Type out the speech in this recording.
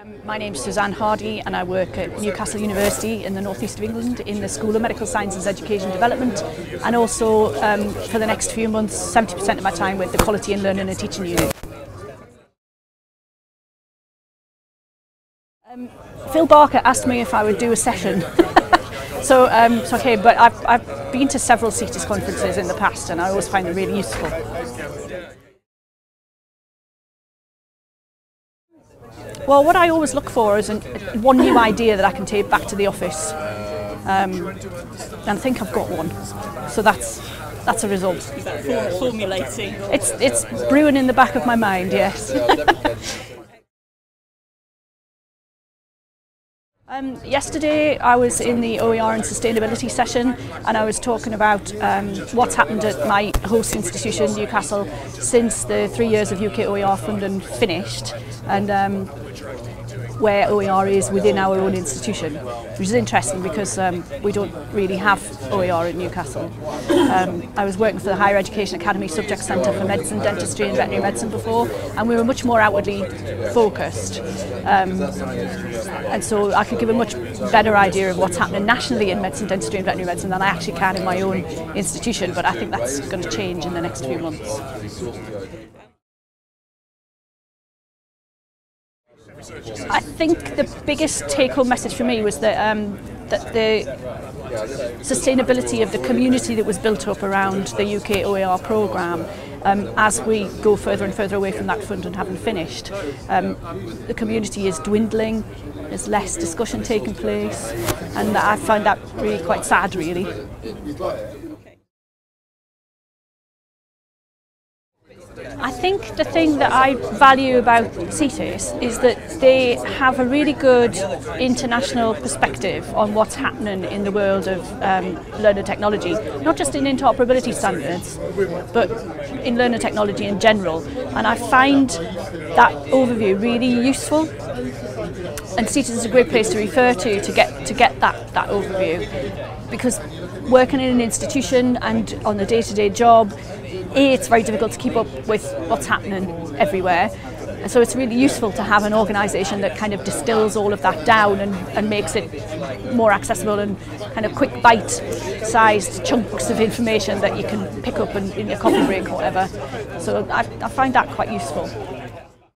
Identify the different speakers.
Speaker 1: Um, my name's Suzanne Hardy and I work at Newcastle University in the northeast of England in the School of Medical Sciences Education Development and also um, for the next few months 70% of my time with the Quality in Learning and Teaching Unit. Um, Phil Barker asked me if I would do a session. so, um, so okay, but I've, I've been to several CETIS conferences in the past and I always find them really useful. Well, what I always look for is an, one new idea that I can take back to the office. Um, and I think I've got one. So that's that's a result.
Speaker 2: formulating?
Speaker 1: It's it's brewing in the back of my mind, yes. Um, yesterday I was in the OER and sustainability session and I was talking about um, what's happened at my host institution Newcastle since the three years of UK OER funding finished. And um, where OER is within our own institution, which is interesting because um, we don't really have OER in Newcastle. Um, I was working for the Higher Education Academy Subject Centre for Medicine, Dentistry and Veterinary Medicine before, and we were much more outwardly focused. Um, and so I could give a much better idea of what's happening nationally in medicine, dentistry and veterinary medicine than I actually can in my own institution, but I think that's going to change in the next few months. I think the biggest take-home message for me was that um, that the sustainability of the community that was built up around the UK OER programme um, as we go further and further away from that fund and haven't finished. Um, the community is dwindling, there's less discussion taking place and I find that really quite sad really. I think the thing that I value about CETIS is that they have a really good international perspective on what's happening in the world of um, learner technology, not just in interoperability standards, but in learner technology in general. And I find that overview really useful. And CETIS is a great place to refer to to get to get that, that overview because working in an institution and on a day-to-day -day job a, it's very difficult to keep up with what's happening everywhere. So it's really useful to have an organisation that kind of distills all of that down and, and makes it more accessible and kind of quick bite-sized chunks of information that you can pick up in, in your coffee break or whatever. So I, I find that quite useful.